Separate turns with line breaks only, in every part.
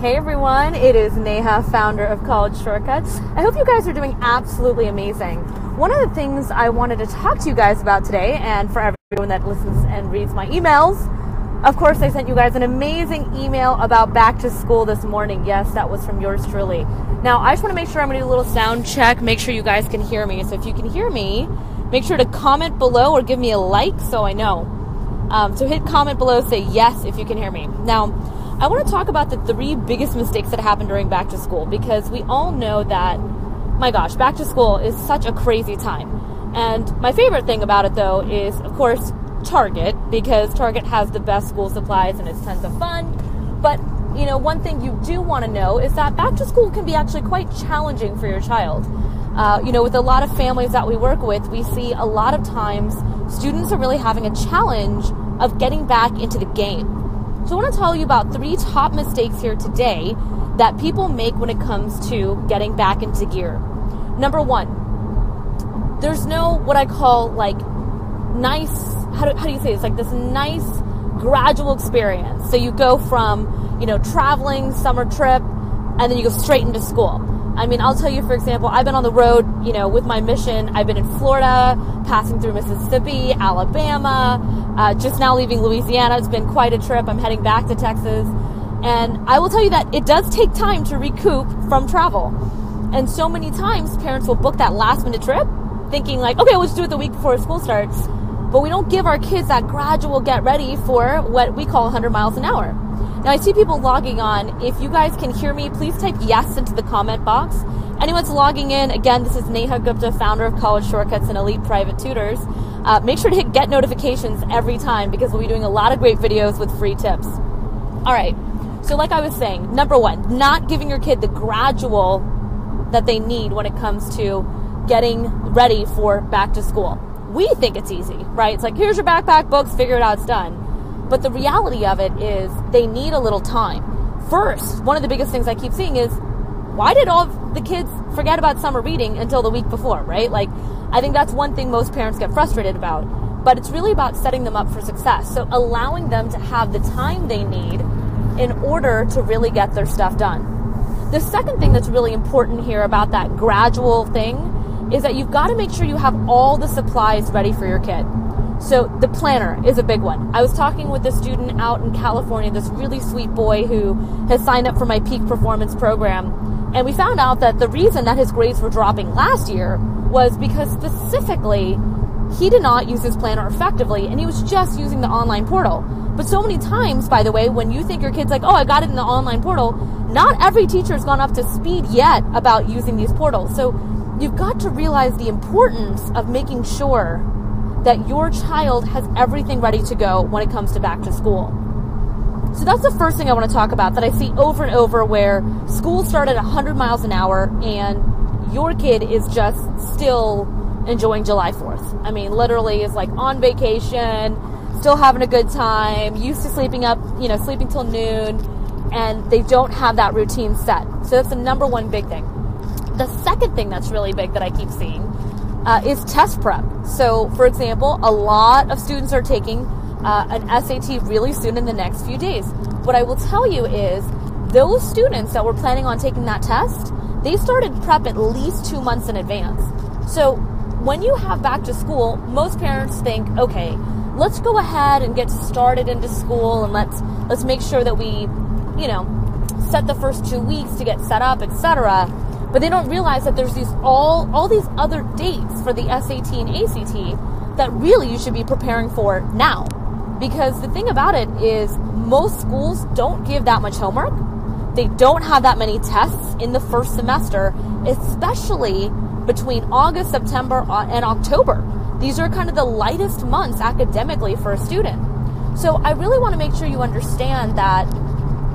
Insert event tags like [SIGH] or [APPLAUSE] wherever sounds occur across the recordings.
Hey everyone, it is Neha, founder of College Shortcuts. I hope you guys are doing absolutely amazing. One of the things I wanted to talk to you guys about today, and for everyone that listens and reads my emails, of course, I sent you guys an amazing email about back to school this morning. Yes, that was from yours truly. Now, I just want to make sure I'm going to do a little sound check, make sure you guys can hear me. So if you can hear me, make sure to comment below or give me a like so I know. Um, so hit comment below, say yes if you can hear me. Now, I want to talk about the three biggest mistakes that happen during back to school because we all know that, my gosh, back to school is such a crazy time. And my favorite thing about it though is, of course, Target because Target has the best school supplies and it's tons of fun. But, you know, one thing you do want to know is that back to school can be actually quite challenging for your child. Uh, you know, with a lot of families that we work with, we see a lot of times students are really having a challenge of getting back into the game. So, I want to tell you about three top mistakes here today that people make when it comes to getting back into gear. Number one, there's no what I call like nice, how do, how do you say? It's like this nice gradual experience. So, you go from, you know, traveling, summer trip, and then you go straight into school. I mean, I'll tell you, for example, I've been on the road, you know, with my mission. I've been in Florida, passing through Mississippi, Alabama, uh, just now leaving Louisiana. It's been quite a trip. I'm heading back to Texas. And I will tell you that it does take time to recoup from travel. And so many times parents will book that last minute trip thinking like, okay, we'll just do it the week before school starts. But we don't give our kids that gradual get ready for what we call 100 miles an hour. Now I see people logging on. If you guys can hear me, please type yes into the comment box. Anyone's logging in, again, this is Neha Gupta, founder of College Shortcuts and Elite Private Tutors. Uh, make sure to hit get notifications every time because we'll be doing a lot of great videos with free tips. All right. So, like I was saying, number one, not giving your kid the gradual that they need when it comes to getting ready for back to school. We think it's easy, right? It's like, here's your backpack, books, figure it out, it's done. But the reality of it is they need a little time. First, one of the biggest things I keep seeing is why did all the kids forget about summer reading until the week before, right? Like, I think that's one thing most parents get frustrated about. But it's really about setting them up for success. So allowing them to have the time they need in order to really get their stuff done. The second thing that's really important here about that gradual thing is that you've got to make sure you have all the supplies ready for your kid. So the planner is a big one. I was talking with a student out in California, this really sweet boy who has signed up for my peak performance program. And we found out that the reason that his grades were dropping last year was because specifically he did not use his planner effectively and he was just using the online portal. But so many times, by the way, when you think your kid's like, oh, I got it in the online portal, not every teacher has gone up to speed yet about using these portals. So you've got to realize the importance of making sure that your child has everything ready to go when it comes to back to school. So that's the first thing I want to talk about that I see over and over where school started 100 miles an hour and your kid is just still enjoying July 4th. I mean, literally is like on vacation, still having a good time, used to sleeping up, you know, sleeping till noon, and they don't have that routine set. So that's the number one big thing. The second thing that's really big that I keep seeing uh, is test prep. So, for example, a lot of students are taking uh, an SAT really soon in the next few days. What I will tell you is those students that were planning on taking that test, they started prep at least two months in advance. So, when you have back to school, most parents think, okay, let's go ahead and get started into school and let's let's make sure that we, you know, set the first two weeks to get set up, etc but they don't realize that there's these all all these other dates for the SAT and ACT that really you should be preparing for now. Because the thing about it is most schools don't give that much homework. They don't have that many tests in the first semester, especially between August, September, uh, and October. These are kind of the lightest months academically for a student. So I really want to make sure you understand that,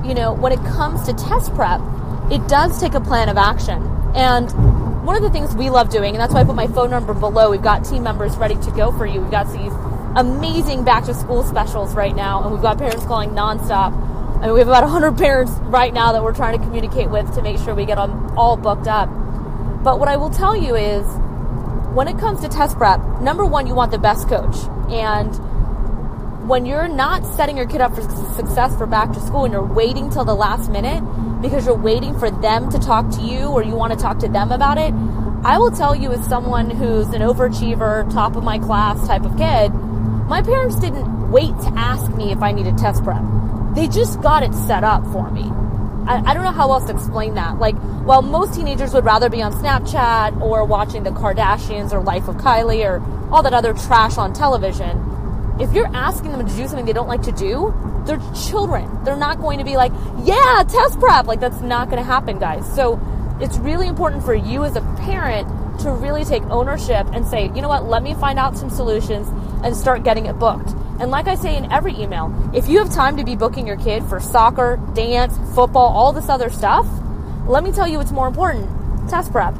you know, when it comes to test prep, it does take a plan of action. And one of the things we love doing, and that's why I put my phone number below, we've got team members ready to go for you. We've got these amazing back to school specials right now, and we've got parents calling nonstop. I mean, we have about 100 [LAUGHS] parents right now that we're trying to communicate with to make sure we get them all booked up. But what I will tell you is, when it comes to test prep, number one, you want the best coach. And when you're not setting your kid up for success for back to school and you're waiting till the last minute, because you're waiting for them to talk to you or you want to talk to them about it. I will tell you, as someone who's an overachiever, top of my class type of kid, my parents didn't wait to ask me if I needed test prep. They just got it set up for me. I, I don't know how else to explain that. Like, while most teenagers would rather be on Snapchat or watching the Kardashians or Life of Kylie or all that other trash on television, if you're asking them to do something they don't like to do, they're children. They're not going to be like, yeah, test prep. Like, that's not going to happen, guys. So, it's really important for you as a parent to really take ownership and say, you know what, let me find out some solutions and start getting it booked. And like I say in every email, if you have time to be booking your kid for soccer, dance, football, all this other stuff, let me tell you what's more important test prep.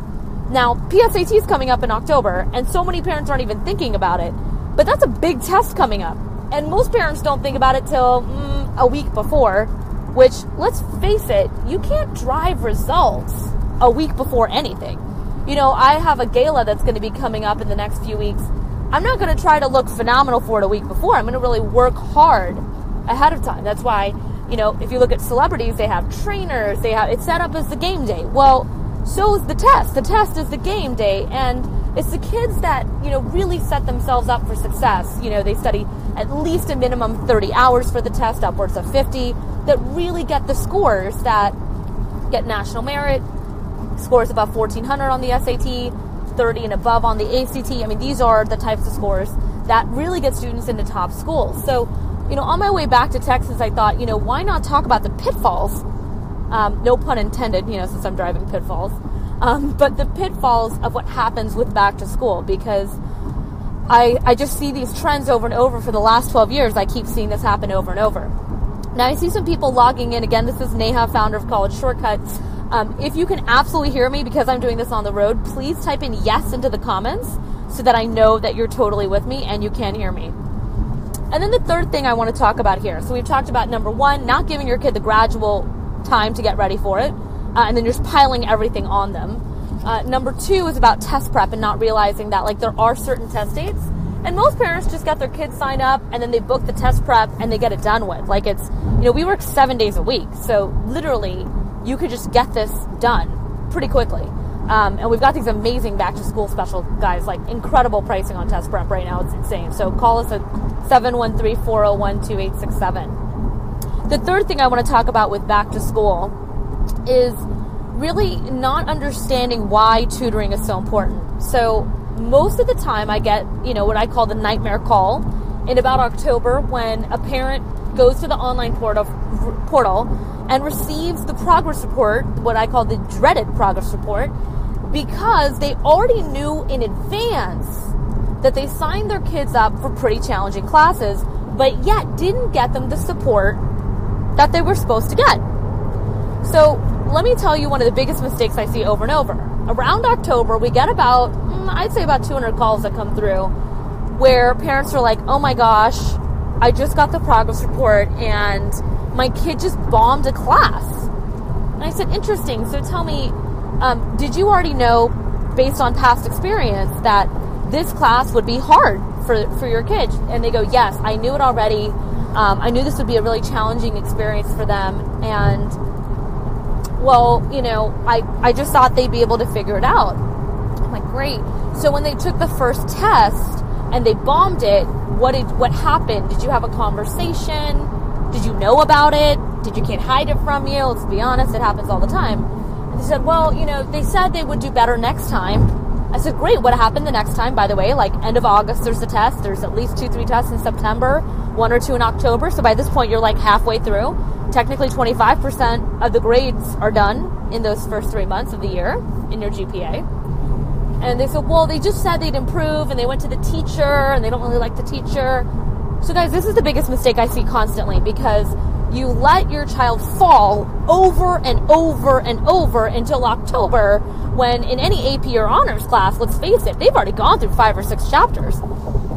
Now, PSAT is coming up in October, and so many parents aren't even thinking about it, but that's a big test coming up. And most parents don't think about it till mm, a week before, which, let's face it, you can't drive results a week before anything. You know, I have a gala that's going to be coming up in the next few weeks. I'm not going to try to look phenomenal for it a week before. I'm going to really work hard ahead of time. That's why, you know, if you look at celebrities, they have trainers, they have it's set up as the game day. Well, so is the test. The test is the game day and it's the kids that, you know, really set themselves up for success. You know, they study at least a minimum 30 hours for the test, upwards of 50, that really get the scores that get national merit, scores above 1400 on the SAT, 30 and above on the ACT. I mean, these are the types of scores that really get students into top schools. So, you know, on my way back to Texas, I thought, you know, why not talk about the pitfalls? Um, no pun intended, you know, since I'm driving pitfalls. Um, but the pitfalls of what happens with back to school because I, I just see these trends over and over for the last 12 years. I keep seeing this happen over and over. Now, I see some people logging in. Again, this is Neha, founder of College Shortcuts. Um, if you can absolutely hear me because I'm doing this on the road, please type in yes into the comments so that I know that you're totally with me and you can hear me. And then the third thing I want to talk about here. So we've talked about number one, not giving your kid the gradual time to get ready for it, uh, and then you're just piling everything on them. Uh, number two is about test prep and not realizing that like there are certain test dates, and most parents just get their kids signed up and then they book the test prep and they get it done with. Like it's you know we work seven days a week, so literally you could just get this done pretty quickly. Um, and we've got these amazing back to school special guys, like incredible pricing on test prep right now. It's insane. So call us at 713 401 2867. The third thing I want to talk about with back to school is really not understanding why tutoring is so important. So most of the time I get, you know, what I call the nightmare call in about October when a parent goes to the online portal portal and receives the progress report, what I call the dreaded progress report, because they already knew in advance that they signed their kids up for pretty challenging classes, but yet didn't get them the support that they were supposed to get. So, let me tell you one of the biggest mistakes I see over and over. Around October, we get about, mm, I'd say about 200 calls that come through where parents are like, oh my gosh, I just got the progress report and my kid just bombed a class. And I said, interesting. So tell me, um, did you already know, based on past experience, that this class would be hard for, for your kid? And they go, yes, I knew it already. Um, I knew this would be a really challenging experience for them. And, well, you know, I, I just thought they'd be able to figure it out. I'm like, great. So when they took the first test and they bombed it, what did what happened? Did you have a conversation? Did you know about it? Did your kid hide it from you? Let's be honest, it happens all the time. And they said, well, you know, they said they would do better next time. I said, great. What happened the next time, by the way? Like, end of August, there's a test. There's at least two, three tests in September, one or two in October. So by this point, you're like halfway through. Technically, 25% of the grades are done in those first three months of the year in your GPA. And they said, well, they just said they'd improve and they went to the teacher and they don't really like the teacher. So, guys, this is the biggest mistake I see constantly because you let your child fall over and over and over until October when in any AP or honors class, let's face it, they've already gone through five or six chapters.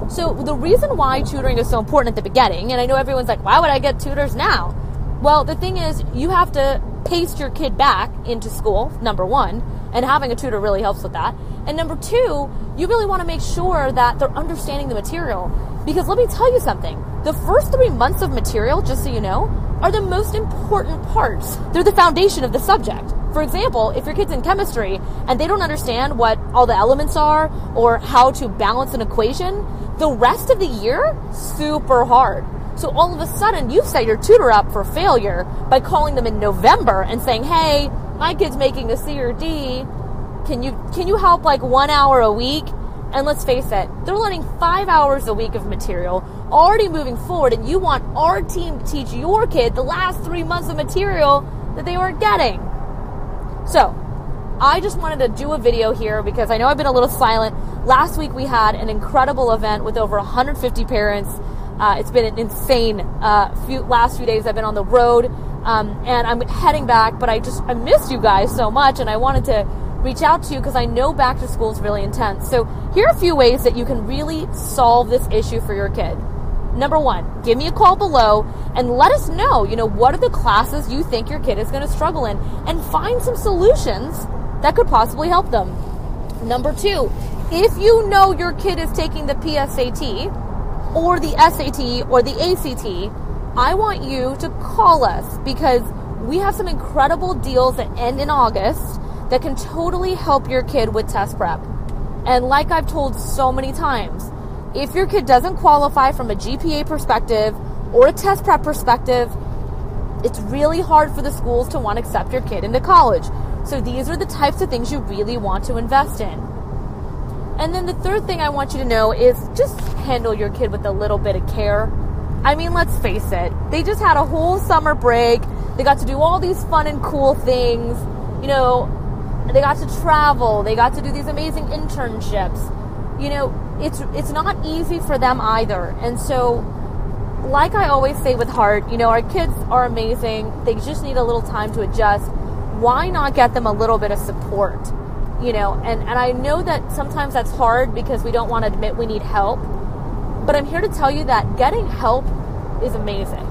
So the reason why tutoring is so important at the beginning, and I know everyone's like, why would I get tutors now? Well, the thing is, you have to pace your kid back into school, number one, and having a tutor really helps with that. And number two, you really want to make sure that they're understanding the material. Because let me tell you something the first three months of material, just so you know, are the most important parts. They're the foundation of the subject. For example, if your kid's in chemistry and they don't understand what all the elements are or how to balance an equation, the rest of the year, super hard. So all of a sudden, you've set your tutor up for failure by calling them in November and saying, "Hey, my kid's making a C or D. Can you can you help like one hour a week?" And let's face it, they're learning five hours a week of material, already moving forward, and you want our team to teach your kid the last three months of material that they weren't getting. So, I just wanted to do a video here because I know I've been a little silent. Last week we had an incredible event with over 150 parents. Uh, it's been an insane uh, few, last few days. I've been on the road, um, and I'm heading back. But I just I missed you guys so much, and I wanted to reach out to you because I know back to school is really intense. So here are a few ways that you can really solve this issue for your kid. Number one, give me a call below and let us know, you know, what are the classes you think your kid is going to struggle in and find some solutions that could possibly help them. Number two, if you know your kid is taking the PSAT or the SAT or the ACT, I want you to call us because we have some incredible deals that end in August that can totally help your kid with test prep. And like I've told so many times, if your kid doesn't qualify from a GPA perspective or a test prep perspective, it's really hard for the schools to want to accept your kid into college. So these are the types of things you really want to invest in. And then the third thing I want you to know is just handle your kid with a little bit of care. I mean, let's face it, they just had a whole summer break. They got to do all these fun and cool things. You know, they got to travel. They got to do these amazing internships. You know, it's it's not easy for them either. And so like I always say with heart, you know, our kids are amazing. They just need a little time to adjust. Why not get them a little bit of support? You know, and, and I know that sometimes that's hard because we don't want to admit we need help. But I'm here to tell you that getting help is amazing.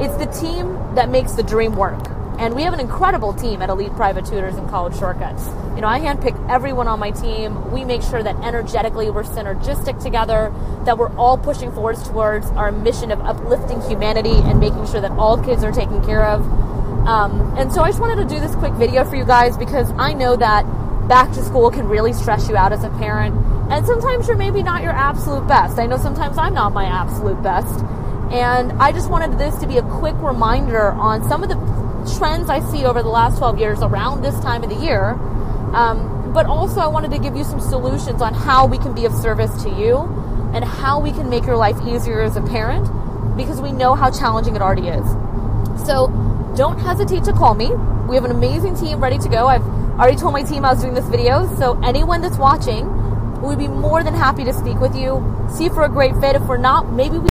It's the team that makes the dream work. And we have an incredible team at Elite Private Tutors and College Shortcuts. You know, I handpick everyone on my team. We make sure that energetically we're synergistic together, that we're all pushing forwards towards our mission of uplifting humanity and making sure that all kids are taken care of. Um, and so I just wanted to do this quick video for you guys because I know that back to school can really stress you out as a parent. And sometimes you're maybe not your absolute best. I know sometimes I'm not my absolute best. And I just wanted this to be a quick reminder on some of the trends I see over the last 12 years around this time of the year. Um, but also, I wanted to give you some solutions on how we can be of service to you and how we can make your life easier as a parent because we know how challenging it already is. So, don't hesitate to call me. We have an amazing team ready to go. I've already told my team I was doing this video, so anyone that's watching, we'd be more than happy to speak with you, see if we're a great fit. If we're not, maybe we